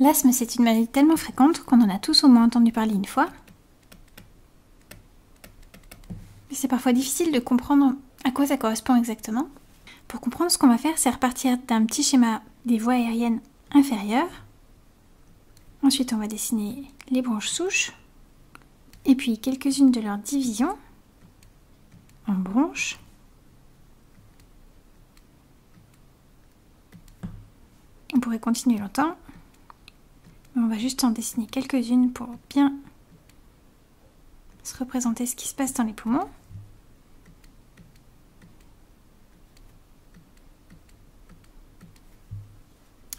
L'asthme, c'est une maladie tellement fréquente qu'on en a tous au moins entendu parler une fois. Mais c'est parfois difficile de comprendre à quoi ça correspond exactement. Pour comprendre ce qu'on va faire, c'est repartir d'un petit schéma des voies aériennes inférieures. Ensuite, on va dessiner les branches souches et puis quelques-unes de leurs divisions en branches. On pourrait continuer longtemps, on va juste en dessiner quelques-unes pour bien se représenter ce qui se passe dans les poumons.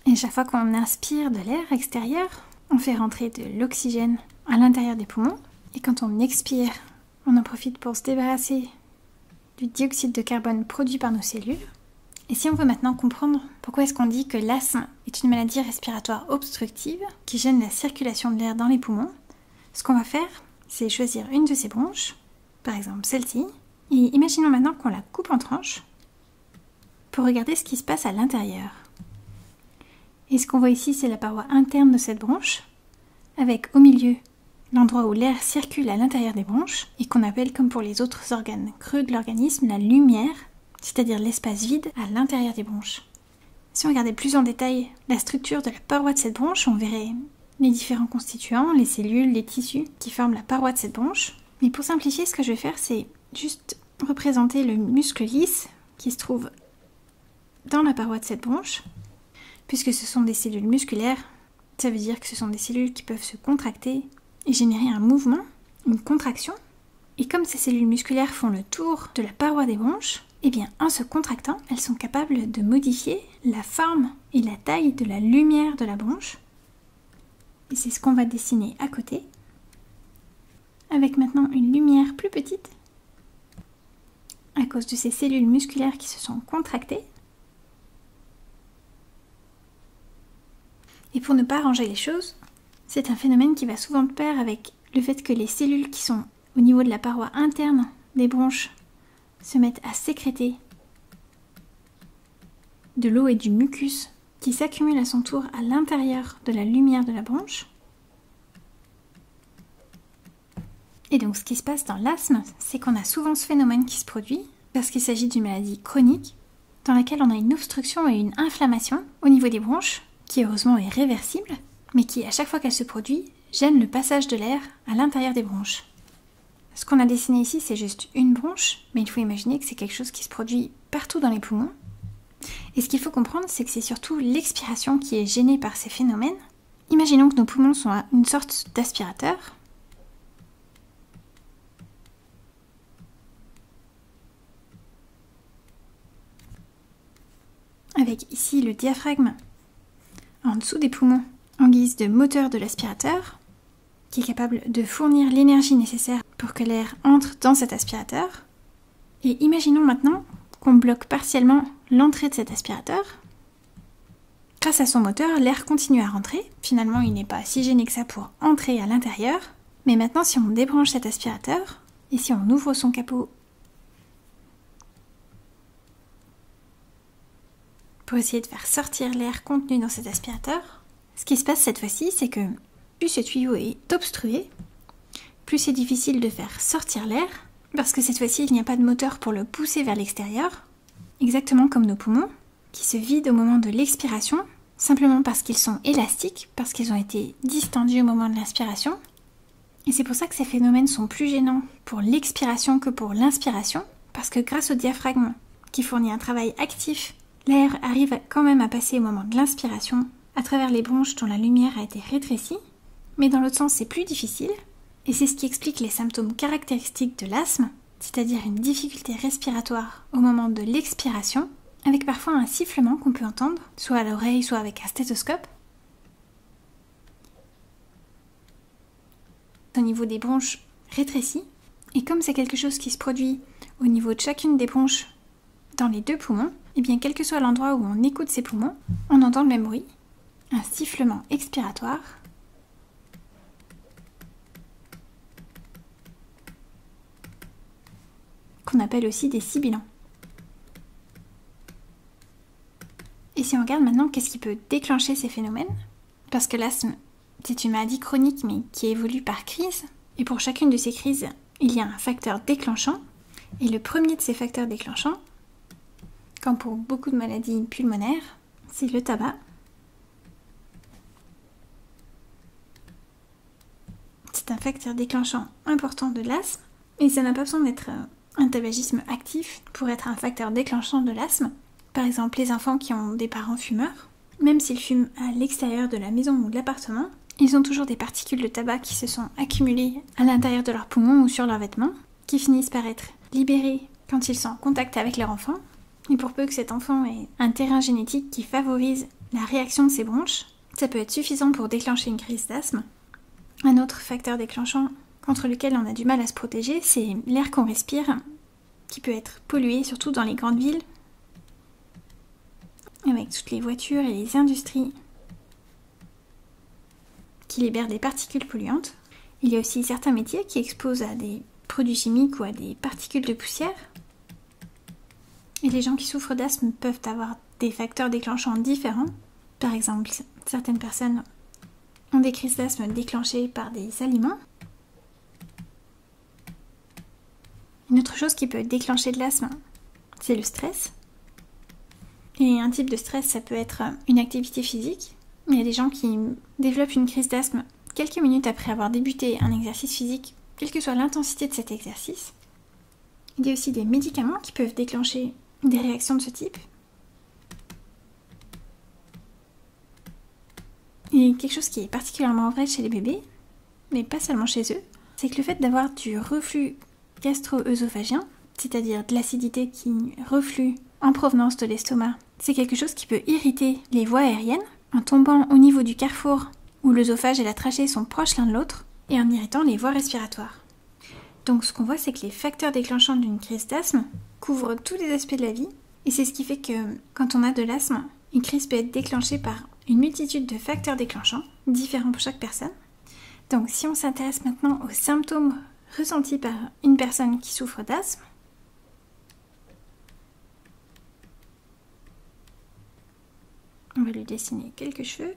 Et chaque fois qu'on inspire de l'air extérieur, on fait rentrer de l'oxygène à l'intérieur des poumons. Et quand on expire, on en profite pour se débarrasser du dioxyde de carbone produit par nos cellules. Et si on veut maintenant comprendre pourquoi est-ce qu'on dit que l'asthme est une maladie respiratoire obstructive qui gêne la circulation de l'air dans les poumons, ce qu'on va faire, c'est choisir une de ces bronches, par exemple celle-ci, et imaginons maintenant qu'on la coupe en tranches pour regarder ce qui se passe à l'intérieur. Et ce qu'on voit ici, c'est la paroi interne de cette branche, avec au milieu l'endroit où l'air circule à l'intérieur des branches, et qu'on appelle, comme pour les autres organes creux de l'organisme, la lumière, c'est-à-dire l'espace vide à l'intérieur des branches. Si on regardait plus en détail la structure de la paroi de cette branche, on verrait les différents constituants, les cellules, les tissus qui forment la paroi de cette branche. Mais pour simplifier, ce que je vais faire, c'est juste représenter le muscle lisse qui se trouve dans la paroi de cette branche. Puisque ce sont des cellules musculaires, ça veut dire que ce sont des cellules qui peuvent se contracter et générer un mouvement, une contraction. Et comme ces cellules musculaires font le tour de la paroi des branches, eh en se contractant, elles sont capables de modifier la forme et la taille de la lumière de la branche. Et c'est ce qu'on va dessiner à côté, avec maintenant une lumière plus petite, à cause de ces cellules musculaires qui se sont contractées. Et pour ne pas arranger les choses, c'est un phénomène qui va souvent de pair avec le fait que les cellules qui sont au niveau de la paroi interne des bronches se mettent à sécréter de l'eau et du mucus qui s'accumulent à son tour à l'intérieur de la lumière de la branche. Et donc ce qui se passe dans l'asthme, c'est qu'on a souvent ce phénomène qui se produit parce qu'il s'agit d'une maladie chronique dans laquelle on a une obstruction et une inflammation au niveau des bronches qui heureusement est réversible mais qui, à chaque fois qu'elle se produit, gêne le passage de l'air à l'intérieur des bronches. Ce qu'on a dessiné ici, c'est juste une bronche, mais il faut imaginer que c'est quelque chose qui se produit partout dans les poumons. Et ce qu'il faut comprendre, c'est que c'est surtout l'expiration qui est gênée par ces phénomènes. Imaginons que nos poumons sont une sorte d'aspirateur. Avec ici le diaphragme en dessous des poumons en guise de moteur de l'aspirateur, qui est capable de fournir l'énergie nécessaire pour que l'air entre dans cet aspirateur. Et imaginons maintenant qu'on bloque partiellement l'entrée de cet aspirateur. Grâce à son moteur, l'air continue à rentrer. Finalement, il n'est pas si gêné que ça pour entrer à l'intérieur. Mais maintenant, si on débranche cet aspirateur, et si on ouvre son capot pour essayer de faire sortir l'air contenu dans cet aspirateur, ce qui se passe cette fois-ci, c'est que plus ce tuyau est obstrué, plus c'est difficile de faire sortir l'air, parce que cette fois-ci, il n'y a pas de moteur pour le pousser vers l'extérieur, exactement comme nos poumons, qui se vident au moment de l'expiration, simplement parce qu'ils sont élastiques, parce qu'ils ont été distendus au moment de l'inspiration. Et c'est pour ça que ces phénomènes sont plus gênants pour l'expiration que pour l'inspiration, parce que grâce au diaphragme, qui fournit un travail actif, l'air arrive quand même à passer au moment de l'inspiration à travers les bronches dont la lumière a été rétrécie, mais dans l'autre sens c'est plus difficile, et c'est ce qui explique les symptômes caractéristiques de l'asthme, c'est-à-dire une difficulté respiratoire au moment de l'expiration, avec parfois un sifflement qu'on peut entendre, soit à l'oreille, soit avec un stéthoscope. Au niveau des bronches rétrécies, et comme c'est quelque chose qui se produit au niveau de chacune des bronches dans les deux poumons, et eh bien quel que soit l'endroit où on écoute ces poumons, on entend le même bruit, un sifflement expiratoire. Qu'on appelle aussi des sibilants. Et si on regarde maintenant qu'est-ce qui peut déclencher ces phénomènes, parce que l'asthme, c'est une maladie chronique mais qui évolue par crise. Et pour chacune de ces crises, il y a un facteur déclenchant. Et le premier de ces facteurs déclenchants, comme pour beaucoup de maladies pulmonaires, c'est le tabac. C'est un facteur déclenchant important de l'asthme et ça n'a pas besoin d'être un tabagisme actif pour être un facteur déclenchant de l'asthme. Par exemple, les enfants qui ont des parents fumeurs, même s'ils fument à l'extérieur de la maison ou de l'appartement, ils ont toujours des particules de tabac qui se sont accumulées à l'intérieur de leurs poumons ou sur leurs vêtements, qui finissent par être libérées quand ils sont en contact avec leur enfant. Et pour peu que cet enfant ait un terrain génétique qui favorise la réaction de ses bronches, ça peut être suffisant pour déclencher une crise d'asthme. Un autre facteur déclenchant contre lequel on a du mal à se protéger, c'est l'air qu'on respire, qui peut être pollué, surtout dans les grandes villes, avec toutes les voitures et les industries qui libèrent des particules polluantes. Il y a aussi certains métiers qui exposent à des produits chimiques ou à des particules de poussière. Et les gens qui souffrent d'asthme peuvent avoir des facteurs déclenchants différents. Par exemple, certaines personnes ont des crises d'asthme déclenchées par des aliments. Une autre chose qui peut déclencher de l'asthme, c'est le stress. Et un type de stress, ça peut être une activité physique. Il y a des gens qui développent une crise d'asthme quelques minutes après avoir débuté un exercice physique, quelle que soit l'intensité de cet exercice. Il y a aussi des médicaments qui peuvent déclencher des réactions de ce type. Et quelque chose qui est particulièrement vrai chez les bébés, mais pas seulement chez eux, c'est que le fait d'avoir du reflux gastro-œsophagien, c'est-à-dire de l'acidité qui reflue en provenance de l'estomac, c'est quelque chose qui peut irriter les voies aériennes en tombant au niveau du carrefour où l'œsophage et la trachée sont proches l'un de l'autre et en irritant les voies respiratoires. Donc ce qu'on voit, c'est que les facteurs déclenchants d'une crise d'asthme couvrent tous les aspects de la vie et c'est ce qui fait que quand on a de l'asthme, une crise peut être déclenchée par une multitude de facteurs déclenchants, différents pour chaque personne. Donc si on s'intéresse maintenant aux symptômes ressentis par une personne qui souffre d'asthme, on va lui dessiner quelques cheveux.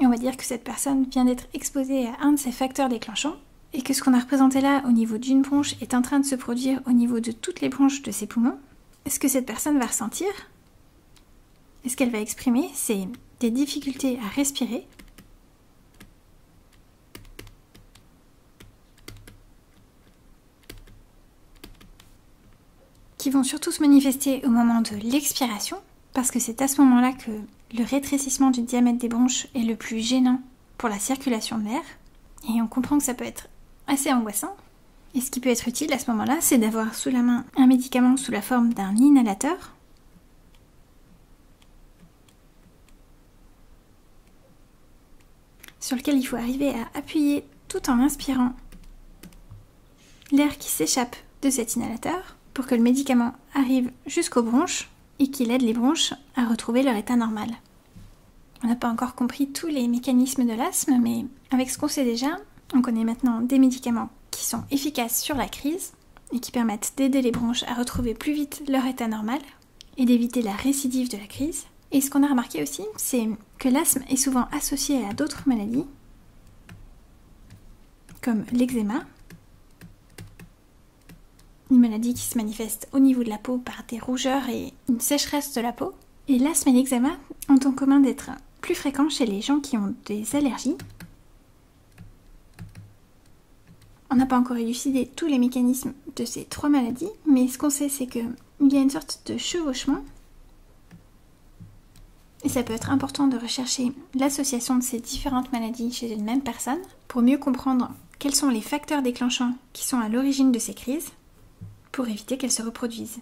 Et on va dire que cette personne vient d'être exposée à un de ces facteurs déclenchants et que ce qu'on a représenté là au niveau d'une bronche est en train de se produire au niveau de toutes les bronches de ses poumons. Ce que cette personne va ressentir? Et ce qu'elle va exprimer, c'est des difficultés à respirer, surtout se manifester au moment de l'expiration, parce que c'est à ce moment-là que le rétrécissement du diamètre des bronches est le plus gênant pour la circulation de l'air, et on comprend que ça peut être assez angoissant. Et ce qui peut être utile à ce moment-là, c'est d'avoir sous la main un médicament sous la forme d'un inhalateur. Sur lequel il faut arriver à appuyer tout en inspirant l'air qui s'échappe de cet inhalateur pour que le médicament arrive jusqu'aux bronches et qu'il aide les bronches à retrouver leur état normal. On n'a pas encore compris tous les mécanismes de l'asthme, mais avec ce qu'on sait déjà, on connaît maintenant des médicaments qui sont efficaces sur la crise et qui permettent d'aider les bronches à retrouver plus vite leur état normal et d'éviter la récidive de la crise. Et ce qu'on a remarqué aussi, c'est que l'asthme est souvent associé à d'autres maladies, comme l'eczéma, une maladie qui se manifeste au niveau de la peau par des rougeurs et une sécheresse de la peau. Et l'asthme et l'eczéma ont en commun d'être plus fréquents chez les gens qui ont des allergies. On n'a pas encore élucidé tous les mécanismes de ces trois maladies, mais ce qu'on sait, c'est qu'il y a une sorte de chevauchement et ça peut être important de rechercher l'association de ces différentes maladies chez une même personne pour mieux comprendre quels sont les facteurs déclenchants qui sont à l'origine de ces crises pour éviter qu'elles se reproduisent.